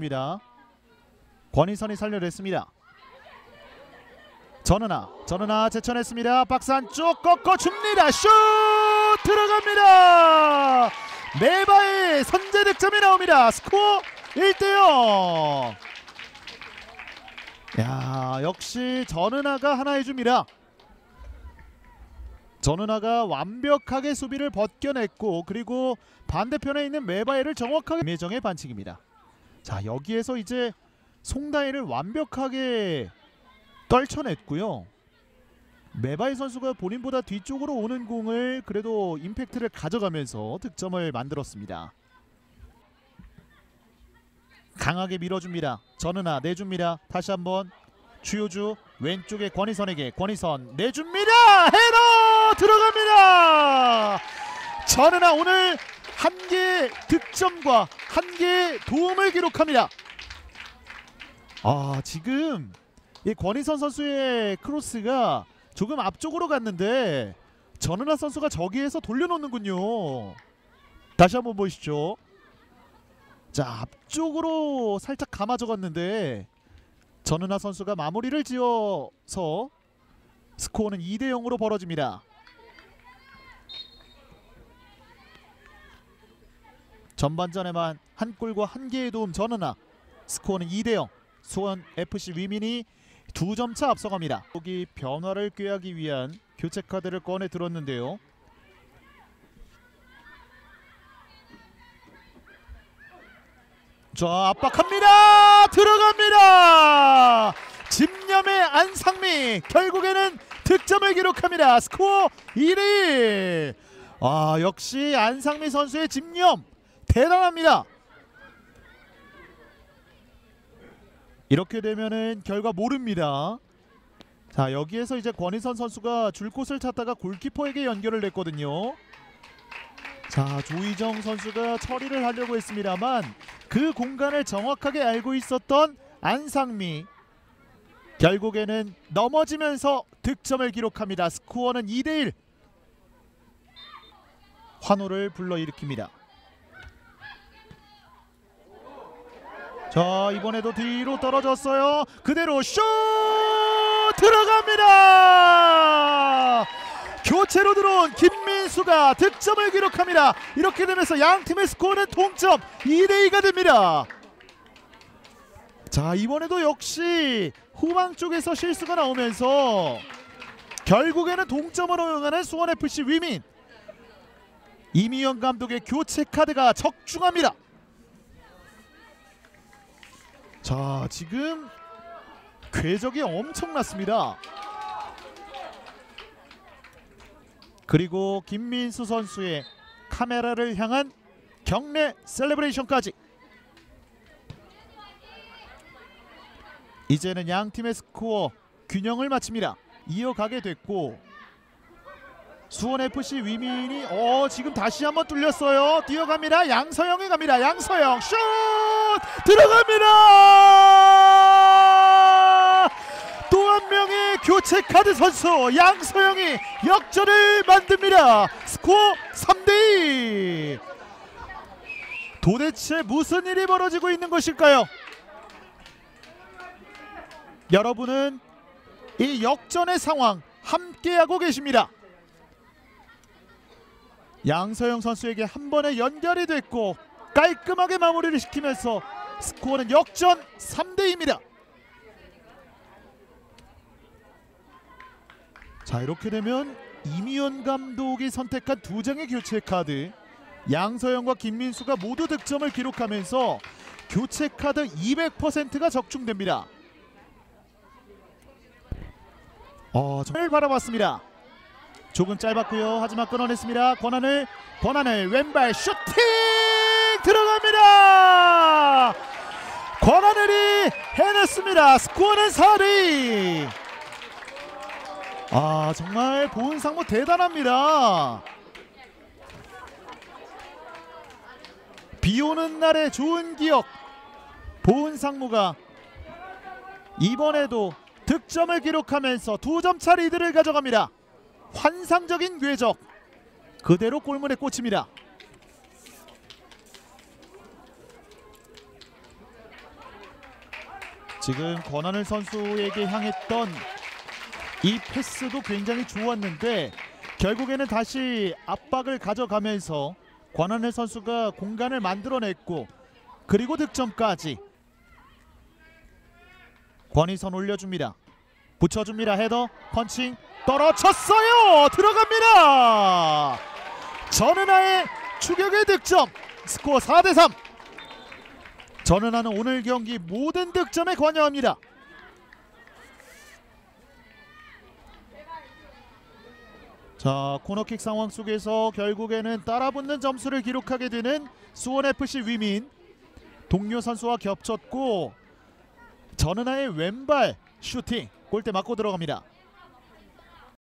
입니다. 권희선이 살려냈습니다. 전은아, 전은아 제쳐냈습니다. 박스 안쪽 꺾어 줍니다. 슛 들어갑니다. 네바의 선제 득점이 나옵니다. 스코어 1대0. 야, 역시 전은아가 하나 해 줍니다. 전은아가 완벽하게 수비를 벗겨냈고 그리고 반대편에 있는 메바이를 정확하게 매정의 반칙입니다. 자 여기에서 이제 송다이를 완벽하게 떨쳐냈고요. 메바이 선수가 본인보다 뒤쪽으로 오는 공을 그래도 임팩트를 가져가면서 득점을 만들었습니다. 강하게 밀어줍니다. 전은아 내줍니다. 다시 한번 주효주 왼쪽에 권희선에게 권희선 내줍니다. 헤더 들어갑니다. 전은아 오늘 한 개의 득점과 한 개의 도움을 기록합니다. 아 지금 이 권희선 선수의 크로스가 조금 앞쪽으로 갔는데 전은아 선수가 저기에서 돌려놓는군요. 다시 한번 보시죠. 자 앞쪽으로 살짝 감아져 갔는데 전은아 선수가 마무리를 지어서 스코어는 2대 0으로 벌어집니다. 전반전에만 한 골과 한 개의 도움 전은아 스코어는 2대 0 수원 FC 위민이 두 점 차 앞서갑니다. 여기 변화를 꾀하기 위한 교체 카드를 꺼내 들었는데요. 자 압박합니다! 들어갑니다! 집념의 안상미 결국에는 득점을 기록합니다. 스코어 1위 아 역시 안상미 선수의 집념 대단합니다. 이렇게 되면은 결과 모릅니다. 자 여기에서 이제 권희선 선수가 줄 곳을 찾다가 골키퍼에게 연결을 냈거든요. 자 조희정 선수가 처리를 하려고 했습니다만 그 공간을 정확하게 알고 있었던 안상미. 결국에는 넘어지면서 득점을 기록합니다. 스코어는 2대1 환호를 불러일으킵니다. 자 이번에도 뒤로 떨어졌어요. 그대로 슛 들어갑니다. 교체로 들어온 김민수가 득점을 기록합니다. 이렇게 되면서 양 팀의 스코어는 동점 2대2가 됩니다. 자 이번에도 역시 후방 쪽에서 실수가 나오면서 결국에는 동점으로 응하는 수원FC 위민 이미영 감독의 교체 카드가 적중합니다. 자 지금 궤적이 엄청났습니다. 그리고 김민수 선수의 카메라를 향한 경례 셀레브레이션까지 이제는 양 팀의 스코어 균형을 맞춥니다. 이어가게 됐고 수원 FC 위민이 어 지금 다시 한번 뚫렸어요. 뛰어갑니다. 양서영이 갑니다. 양서영 슛 들어갑니다. 또 한 명의 교체 카드 선수 양서영이 역전을 만듭니다. 스코어 3대2. 도대체 무슨 일이 벌어지고 있는 것일까요? 여러분은 이 역전의 상황 함께하고 계십니다. 양서영 선수에게 한 번에 연결이 됐고 깔끔하게 마무리를 시키면서 스코어는 역전 3대2입니다. 자 이렇게 되면 이미연 감독이 선택한 두 장의 교체 카드 양서영과 김민수가 모두 득점을 기록하면서 교체 카드 200%가 적중됩니다. 어, 정말 바라봤습니다. 조금 짧았고요. 하지만 끊어냈습니다. 권한을 권한을 왼발 슈팅 들어갑니다. 권한을이 해냈습니다. 스코어는 4대2. 아 정말 보은 상무 대단합니다. 비오는 날의 좋은 기억 보은 상무가 이번에도 득점을 기록하면서 두 점 차 리드를 가져갑니다. 환상적인 궤적 그대로 골문에 꽂힙니다. 지금 권한을 선수에게 향했던 이 패스도 굉장히 좋았는데 결국에는 다시 압박을 가져가면서 권한을 선수가 공간을 만들어냈고 그리고 득점까지 권희선 올려줍니다. 붙여줍니다. 헤더 펀칭 떨어쳤어요. 들어갑니다. 전은아의 추격의 득점 스코어 4대 3. 전은아는 오늘 경기 모든 득점에 관여합니다. 자 코너킥 상황 속에서 결국에는 따라붙는 점수를 기록하게 되는 수원 FC 위민 동료 선수와 겹쳤고 전은아의 왼발 슈팅 골대 맞고 들어갑니다.